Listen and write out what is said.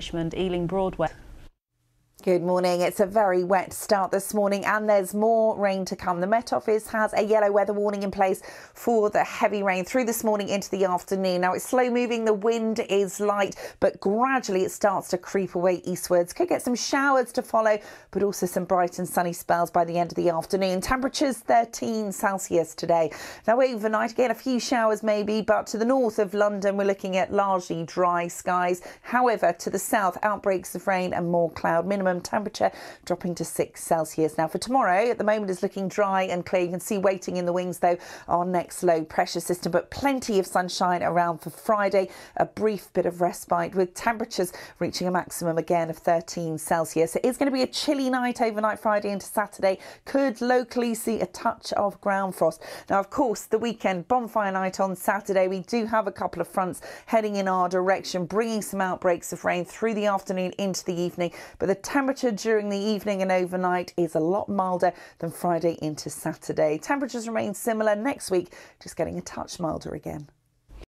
Richmond, Ealing Broadway. Good morning. It's a very wet start this morning and there's more rain to come. The Met Office has a yellow weather warning in place for the heavy rain through this morning into the afternoon. Now it's slow moving, the wind is light, but gradually it starts to creep away eastwards. Could get some showers to follow, but also some bright and sunny spells by the end of the afternoon. Temperatures 13 Celsius today. Now overnight, again, a few showers maybe, but to the north of London, we're looking at largely dry skies. However, to the south, outbreaks of rain and more cloud minimum temperature dropping to 6 Celsius. Now for tomorrow, at the moment it's looking dry and clear. You can see waiting in the wings though our next low pressure system, but plenty of sunshine around for Friday. A brief bit of respite with temperatures reaching a maximum again of 13 Celsius. It is going to be a chilly night overnight Friday into Saturday. Could locally see a touch of ground frost. Now, of course, the weekend bonfire night on Saturday, we do have a couple of fronts heading in our direction, bringing some outbreaks of rain through the afternoon into the evening. But the temperature during the evening and overnight is a lot milder than Friday into Saturday. Temperatures remain similar next week, just getting a touch milder again.